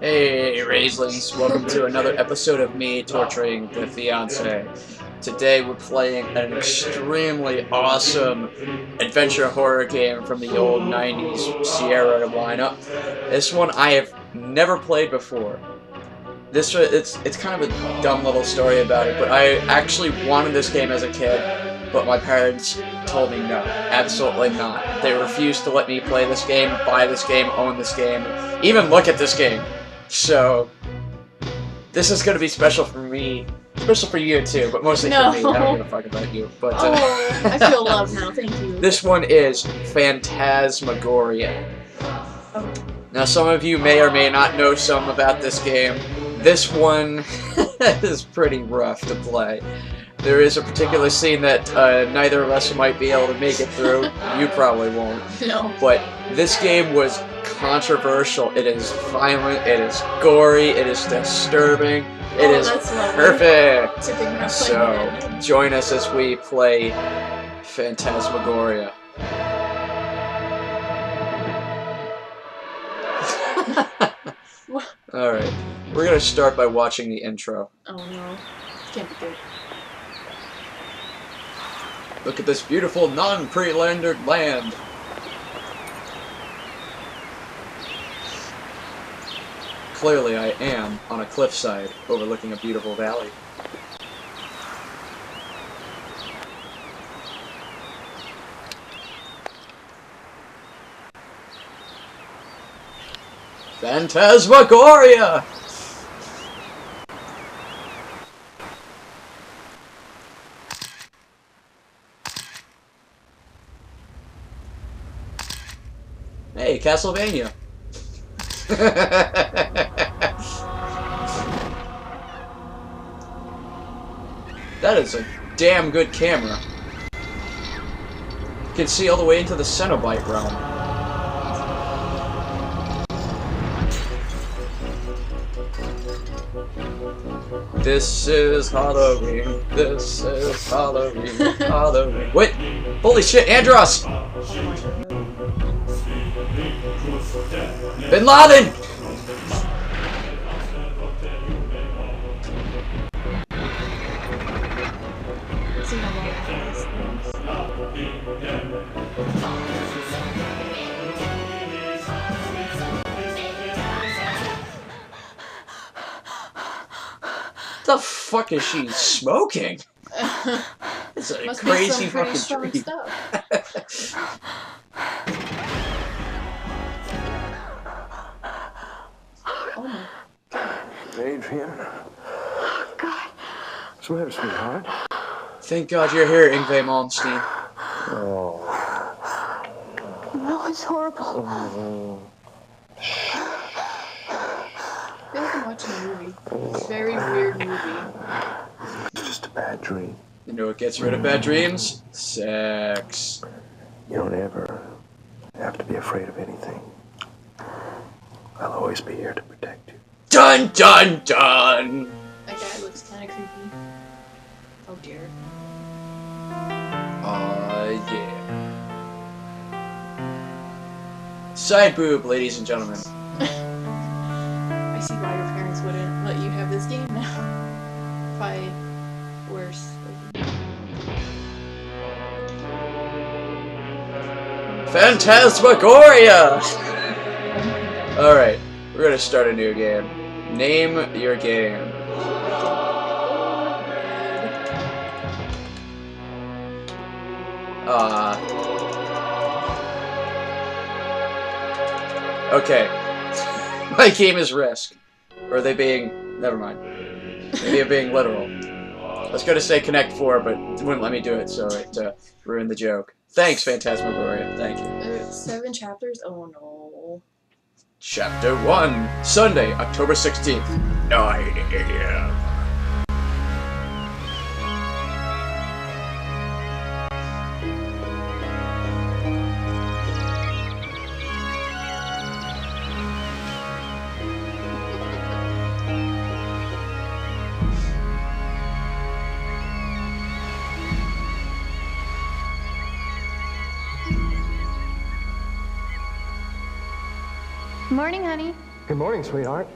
Hey, Ragelings, welcome to another episode of me torturing the fiance. Today we're playing an extremely awesome adventure horror game from the old 90s Sierra to lineup. This one I have never played before. This it's it's kind of a dumb little story about it, but I actually wanted this game as a kid, but my parents told me no, absolutely not. They refused to let me play this game, buy this game, own this game, even look at this game. So this is gonna be special for me, special for you too, but mostly No. for me. I don't give a fuck about you. But uh, Oh, I feel loved now. Thank you. this one is Phantasmagoria. Oh. Now, some of you may or may not know some about this game. This one is pretty rough to play. There is a particular scene that uh, neither of us might be able to make it through. You probably won't. No. But this game was controversial. It is violent. It is gory. It is disturbing. It Oh, is perfect. So, join us as we play Phantasmagoria. Alright, we're gonna start by watching the intro. Oh no. Can't be good. Look at this beautiful non-pre-rendered land. Clearly I am on a cliffside overlooking a beautiful valley. Phantasmagoria! Hey, Castlevania. that is a damn good camera. You can see all the way into the Cenobite realm. This is Halloween. This is Halloween. Halloween. Wait! Holy shit, Andros! Bin Laden! I've seen a lot of these things. The fuck is she smoking? It's a Must crazy fucking strong my. Adrienne. God. What's the matter, sweetheart? Thank God you're here, Yngwie Malmsteen. Oh. That was horrible. oh. I feel like I'm watching a movie. It's a very weird movie. It's just a bad dream. You know what gets rid of bad dreams? Sex. You don't ever have to be afraid of anything. I'll always be here to protect you. Dun dun dun! That guy looks kind of creepy. Oh dear. Aw, yeah. Side boob, ladies and gentlemen. I see why your parents wouldn't let you have this game now. If I worse. Phantasmagoria! Alright, we're gonna start a new game. Name your game. Uh. Okay. My game is Risk. Or are they being. Never mind. Maybe I'm being literal. I was gonna say Connect 4, but wouldn't let me do it, so it uh, ruined the joke. Thanks, Phantasmagoria. Thank you. Uh, seven chapters? Oh no. Chapter 1, Sunday, October 16th, 9 a.m. Morning, honey. Good morning, sweetheart.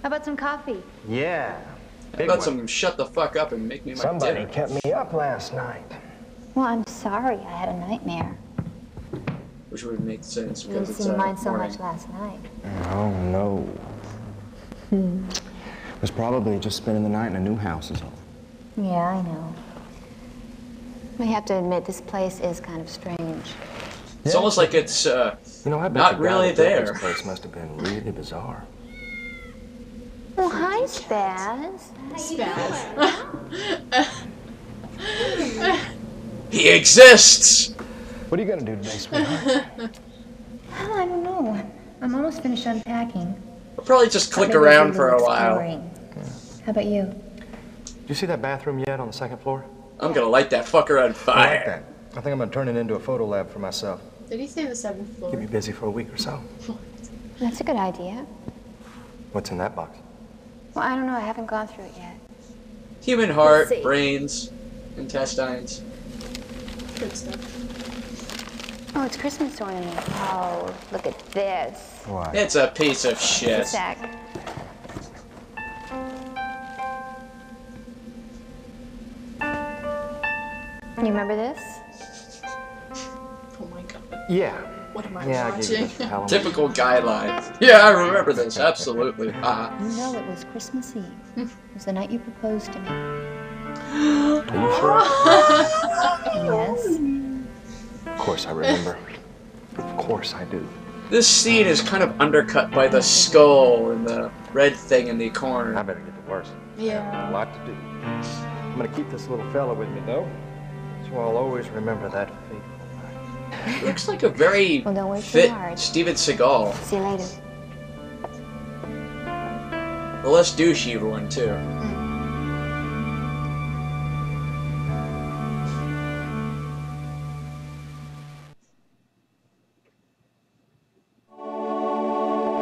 How about some coffee? Yeah. How about some shut the fuck up and make me my Somebody dinner? kept me up last night. Well, I'm sorry. I had a nightmare. Which would make sense You didn't because it's see uh, mine so morning. much last night. Oh, no. Hmm. Was probably just spending the night in a new house is all. Yeah, I know. I have to admit, this place is kind of strange. It's almost like it's uh, You know, I bet Not the really there. This place must have been really bizarre. Well, hi, Spaz. Spaz. he exists. What are you gonna do today, sweetheart? Well, I don't know. I'm almost finished unpacking. We'll probably just click around for a while. exploring. How about you? Do you see that bathroom yet on the second floor? I'm gonna light that fucker on I like fire. that. I think I'm gonna turn it into a photo lab for myself. Did he say the seventh floor? Keep me busy for a week or so. That's a good idea. What's in that box? Well, I don't know. I haven't gone through it yet. Human heart, Let's brains, intestines. Good stuff. Oh, it's Christmas ornament. Oh, look at this. Why? It's a piece of shit. It's a sack. You remember this? My god. Yeah. What am I Yeah, I gave you watching? this. Typical guidelines. Yeah, I remember this. Absolutely. Uh, You know it was Christmas Eve. it was the night you proposed to me. Are you sure? Yes. of course I remember. Of course I do. this scene is kind of undercut by the skull and the red thing in the corner. I better get to work. Yeah. A lot to do. I'm gonna keep this little fella with me though, so I'll always remember that fateful Looks like a very Well, don't fit hard. Steven Seagal. See you later. The less douchey one, too.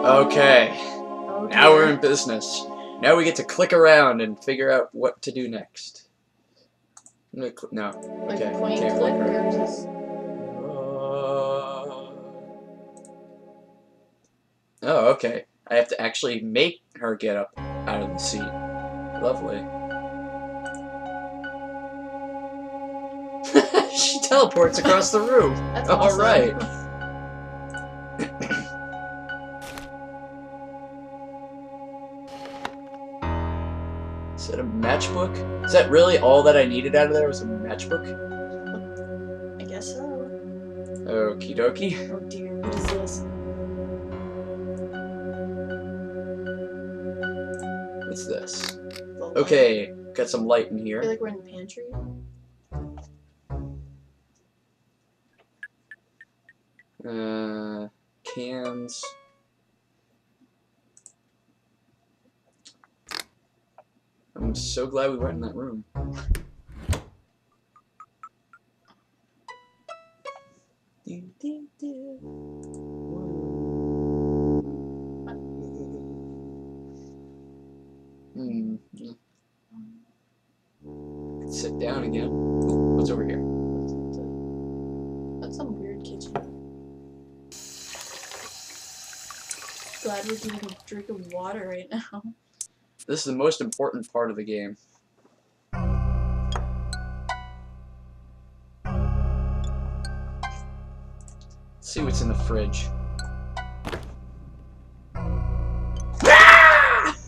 Okay, Oh, now we're in business. Now we get to click around and figure out what to do next. I'm gonna cl- no. Like Okay, Oh, okay. I have to actually make her get up out of the seat. Lovely. she teleports across the room. That's All awesome. right. Is that a matchbook? Is that really all that I needed out of there was a matchbook? I guess so. Okie dokie. Oh dear, what is this? What's this? Okay, got some light in I feel here. like we're in the pantry. Uh, cans. I'm so glad we went in that room. Water right now. This is the most important part of the game. Let's see what's in the fridge.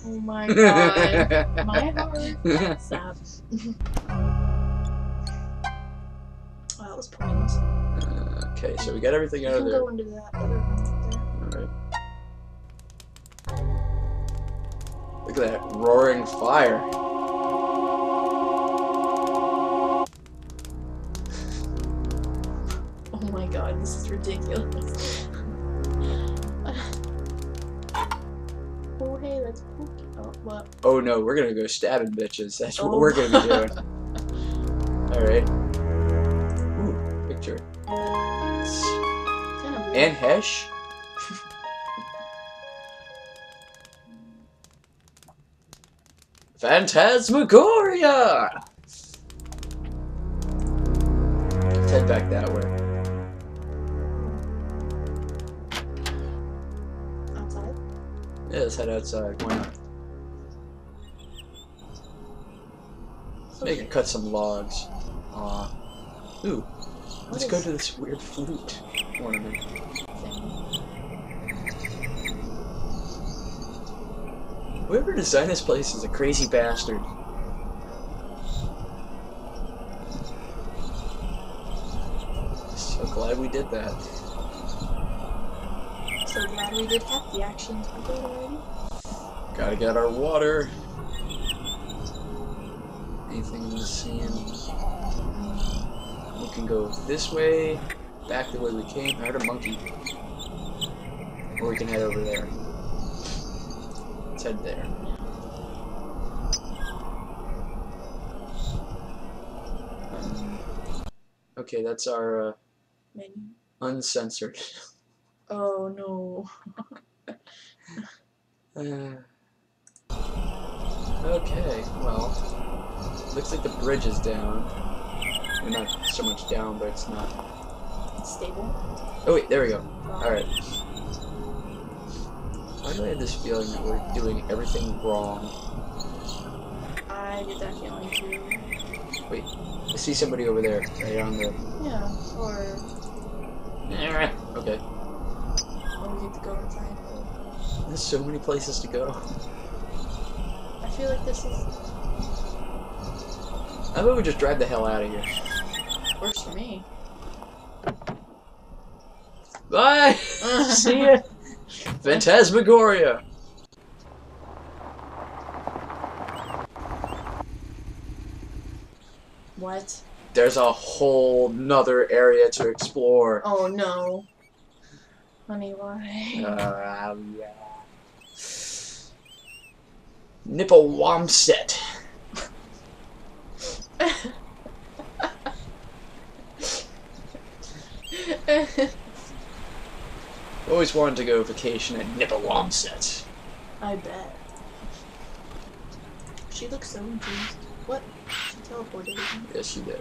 Oh my god. my heart. Stop. Oh, that was pointless. Uh, okay, so we got everything out of there. Look at that roaring fire. Oh my god, this is ridiculous. oh hey, that's Pookie. Oh, what? Oh no, we're gonna go stabbing bitches. That's what Oh. we're gonna be doing. Oh. Alright. Ooh, picture. Kind. And Hesh. Phantasmagoria! Let's head back that way. outside. Yeah, let's head outside. Why not? Maybe Okay. cut some logs. Aw. Ooh. Let's go to this weird flute ornament. Whoever designed this place is a crazy bastard. So glad we did that. So glad we did the actions we did already. Gotta get our water. Anything in the sand? We can go this way, back the way we came. I heard a monkey. Or we can head over there. Let's head there. Okay, that's our uh, Menu. uncensored. Oh no. Uh, okay, well, looks like the bridge is down. Well, not so much down, but it's not. It's stable. Oh wait, there we go. Alright. Why do I have this feeling that we're doing everything wrong? I get that feeling too. Wait, I see somebody over there, right on the... Yeah, or Yeah, Okay. or we get to go inside. There's so many places to go. I feel like this is How about we just drive the hell out of here? worse for me. Bye! See ya! Phantasmagoria! What? There's a whole nother area to explore. Oh no. Honey, why? Uh, yeah. Nipplewamset. Always wanted to go vacation at Nipawomsett. I bet. She looks so enthused. What? She teleported. isn't it? Yes, she did.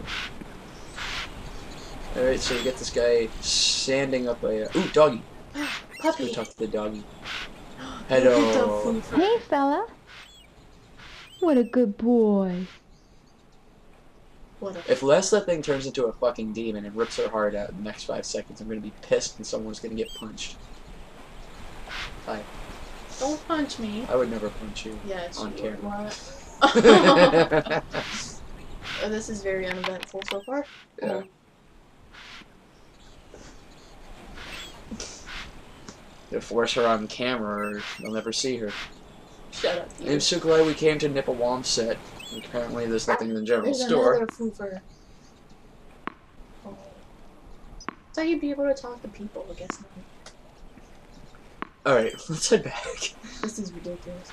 Alright, so we get this guy sanding up a. Uh, ooh, doggy. Let's go Puppy. talk to the doggy. Look at the Hello. food Hey, fella. What a good boy. If Les that thing turns into a fucking demon and rips her heart out in the next five seconds, I'm gonna be pissed and someone's gonna get punched. Don't punch me. I would never punch you. Yes. On you camera. Oh, this is very uneventful so far. Oh, If force her on camera, or you'll never see her. Shut up. I'm so glad we came to Nipplewamset. Apparently, there's nothing in the general There's store. another foofer. Oh. Thought you'd be able to talk to people. I guess not. All right, let's head back. This is ridiculous.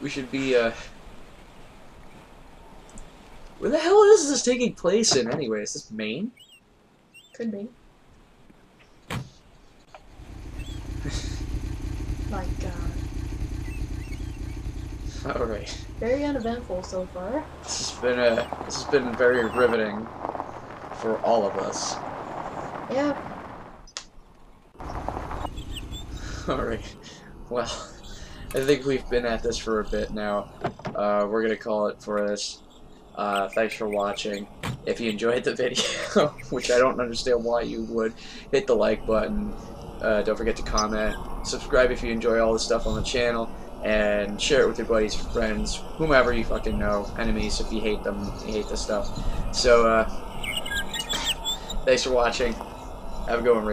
We should be. uh... Where the hell is this taking place in anyway? Is this Maine? Could be. My God. All right. Very uneventful so far. This has been a. This has been very riveting for all of us. Yeah. All right. Well, I think we've been at this for a bit now. Uh, we're gonna call it for this. Uh, thanks for watching. If you enjoyed the video, which I don't understand why you would, hit the like button. Uh, don't forget to comment. Subscribe if you enjoy all the stuff on the channel. And share it with your buddies, friends, whomever you fucking know. Enemies if you hate them, you hate this stuff. So, uh, thanks for watching. Have a good one.